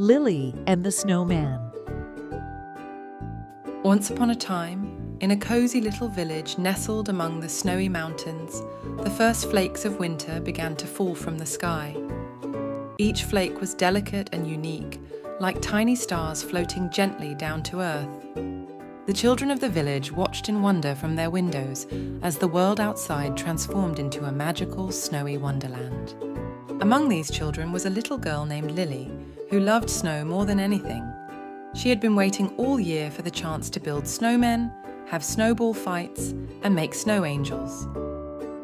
Lily and the Snowman. Once upon a time, in a cozy little village nestled among the snowy mountains, the first flakes of winter began to fall from the sky. Each flake was delicate and unique, like tiny stars floating gently down to earth. The children of the village watched in wonder from their windows as the world outside transformed into a magical, snowy wonderland. Among these children was a little girl named Lily, who loved snow more than anything. She had been waiting all year for the chance to build snowmen, have snowball fights, and make snow angels.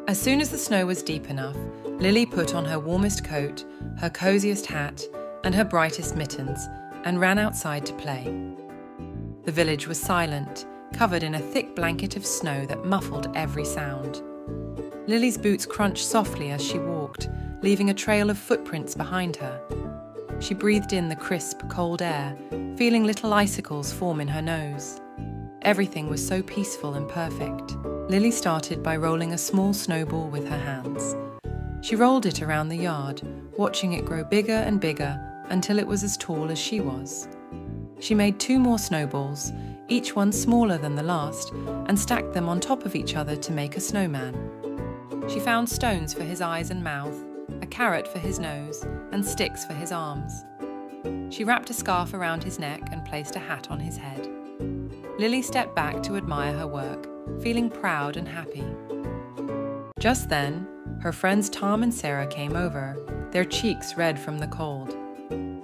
As soon as the snow was deep enough, Lily put on her warmest coat, her coziest hat, and her brightest mittens, and ran outside to play. The village was silent, covered in a thick blanket of snow that muffled every sound. Lily's boots crunched softly as she walked, leaving a trail of footprints behind her. She breathed in the crisp, cold air, feeling little icicles form in her nose. Everything was so peaceful and perfect. Lily started by rolling a small snowball with her hands. She rolled it around the yard, watching it grow bigger and bigger until it was as tall as she was. She made two more snowballs, each one smaller than the last, and stacked them on top of each other to make a snowman. She found stones for his eyes and mouth, a carrot for his nose, and sticks for his arms. She wrapped a scarf around his neck and placed a hat on his head. Lily stepped back to admire her work, feeling proud and happy. Just then, her friends Tom and Sarah came over, their cheeks red from the cold.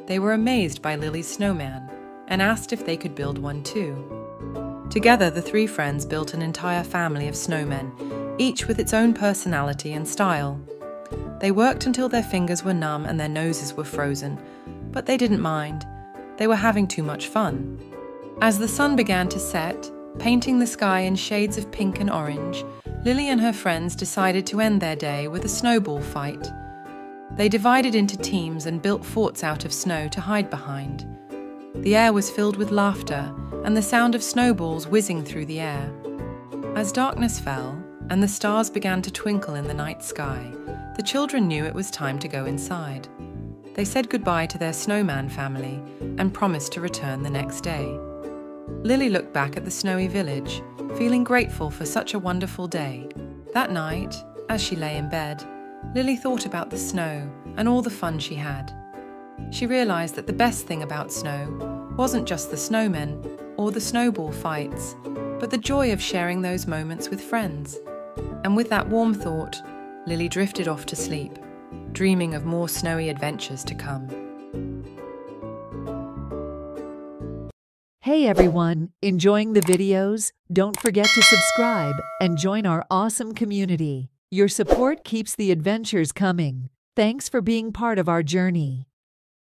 They were amazed by Lily's snowman and asked if they could build one too. Together, the three friends built an entire family of snowmen, each with its own personality and style. They worked until their fingers were numb and their noses were frozen, but they didn't mind. They were having too much fun. As the sun began to set, painting the sky in shades of pink and orange, Lily and her friends decided to end their day with a snowball fight. They divided into teams and built forts out of snow to hide behind. The air was filled with laughter and the sound of snowballs whizzing through the air. As darkness fell and the stars began to twinkle in the night sky, the children knew it was time to go inside. They said goodbye to their snowman family and promised to return the next day. Lily looked back at the snowy village, feeling grateful for such a wonderful day. That night, as she lay in bed, Lily thought about the snow and all the fun she had. She realised that the best thing about snow wasn't just the snowmen or the snowball fights, but the joy of sharing those moments with friends. And with that warm thought, Lily drifted off to sleep, dreaming of more snowy adventures to come. Hey everyone, enjoying the videos? Don't forget to subscribe and join our awesome community. Your support keeps the adventures coming. Thanks for being part of our journey.